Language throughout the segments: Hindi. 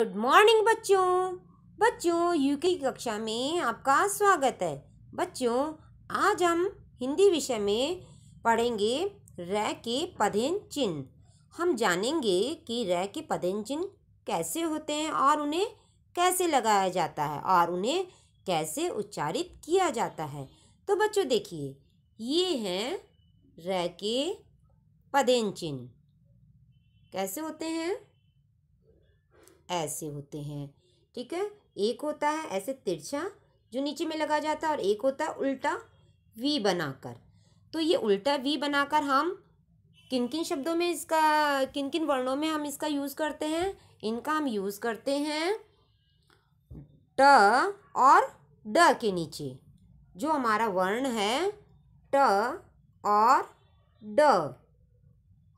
गुड मॉर्निंग बच्चों। बच्चों यूके की कक्षा में आपका स्वागत है। बच्चों, आज हम हिंदी विषय में पढ़ेंगे रै के पदेन चिन्ह। हम जानेंगे कि रै के पदेन चिन्ह कैसे होते हैं और उन्हें कैसे लगाया जाता है और उन्हें कैसे उच्चारित किया जाता है। तो बच्चों, देखिए, ये हैं रै के पदेन चिन्ह। कैसे होते हैं? ऐसे होते हैं, ठीक है? एक होता है ऐसे तिरछा जो नीचे में लगा जाता है और एक होता है उल्टा वी बनाकर। तो ये उल्टा वी बनाकर हम किन किन शब्दों में इसका, किन किन वर्णों में हम इसका यूज़ करते हैं? इनका हम यूज़ करते हैं ट और ड के नीचे। जो हमारा वर्ण है ट और ड,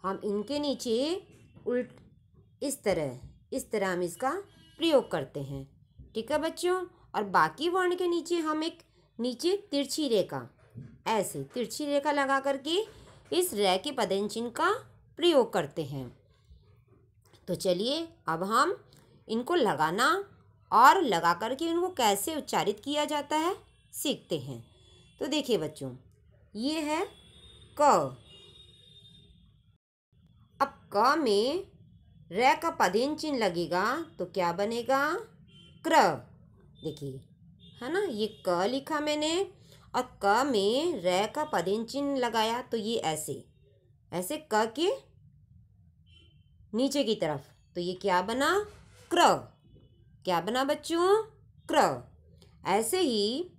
हम इनके नीचे उल्ट इस तरह इस तरह हम इसका प्रयोग करते हैं। ठीक है बच्चों? और बाकी वर्ण के नीचे हम एक नीचे तिरछी रेखा, ऐसे तिरछी रेखा लगा करके इस रै के पदन चिन्ह का प्रयोग करते हैं। तो चलिए अब हम इनको लगाना और लगा करके इनको कैसे उच्चारित किया जाता है, सीखते हैं। तो देखिए बच्चों, ये है क। अब क में रै का पदेन चिन्ह लगेगा तो क्या बनेगा? क्र। देखिए, है ना? ये क लिखा मैंने और क में रै का पदेन चिन्ह लगाया तो ये ऐसे। ऐसे क के नीचे की तरफ़। तो ये क्या बना? क्र। क्या बना बच्चों? क्र। ऐसे ही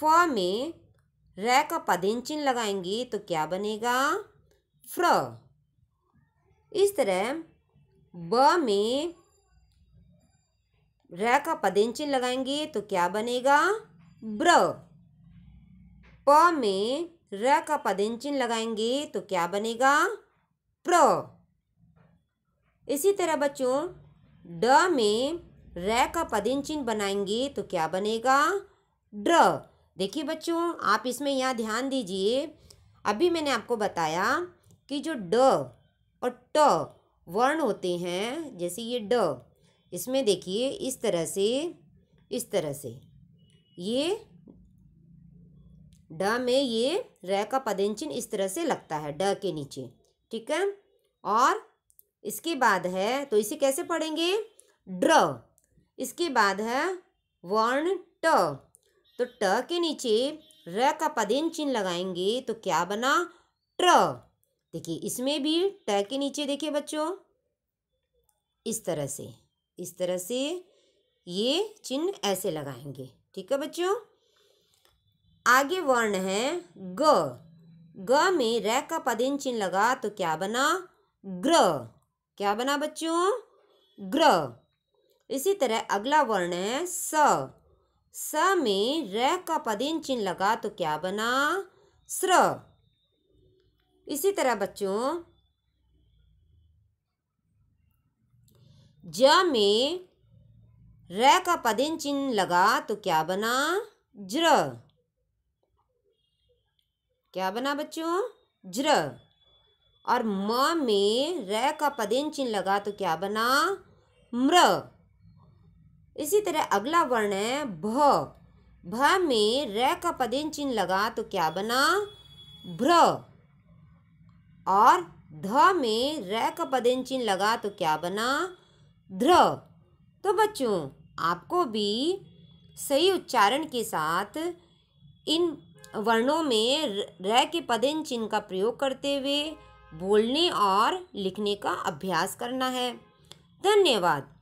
फ में रै का पदेन चिन्ह लगाएँगे तो क्या बनेगा? फ्र। इस तरह ब में र का पदेन चिन्ह लगाएँगे तो क्या बनेगा? ब्र। प में र का पदेन चिन्ह लगाएँगे तो क्या बनेगा? प्र। इसी तरह बच्चों, ड में र का पदेन चिन्ह बनाएँगे तो क्या बनेगा? ड्र। देखिए बच्चों, आप इसमें यहाँ ध्यान दीजिए। अभी मैंने आपको बताया कि जो ड और ट वर्ण होते हैं, जैसे ये ड। इसमें देखिए, इस तरह से, इस तरह से। ये ड में ये र का पदेंचिन इस तरह से लगता है, ड के नीचे, ठीक है? और इसके बाद है तो इसे कैसे पढ़ेंगे? ड्र इसके बाद है, वर्ण ट। तो ट के नीचे र का पदेन चिन्ह लगाएँगे तो क्या बना? ट्र। देखिए, इसमें भी ट के नीचे देखिए बच्चों, इस तरह से, इस तरह से ये चिन्ह ऐसे लगाएँगे, ठीक है बच्चों? आगे वर्ण है ग ग में रै का पदेन चिन्ह लगा तो क्या बना? ग्र, क्या बना बच्चों? ग्र। इसी तरह अगला वर्ण है स स में रै का पदेन चिन्ह लगा तो क्या बना? स्र। इसी तरह बच्चों, ज में र का पदेन चिन्ह लगा तो क्या बना? ज्र क्या बना बच्चों? ज्र और म में र का पदेन चिन्ह लगा तो क्या बना? म्र। इसी तरह अगला वर्ण है भ। भ में र का पदेन चिन्ह लगा तो क्या बना? भ्र। और ध में र का पदेन चिन्ह लगा तो क्या बना? ध्र। तो बच्चों, आपको भी सही उच्चारण के साथ इन वर्णों में र के पदेन चिन्ह का प्रयोग करते हुए बोलने और लिखने का अभ्यास करना है। धन्यवाद।